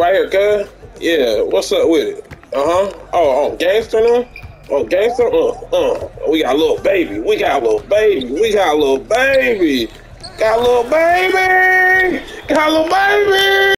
Right here, cuz. Yeah, what's up with it? Uh huh. Oh, oh, gangster now? Oh, gangster? Uh, uh. We got a little baby. We got a little baby. We got a little baby. Got a little baby. Got a little baby.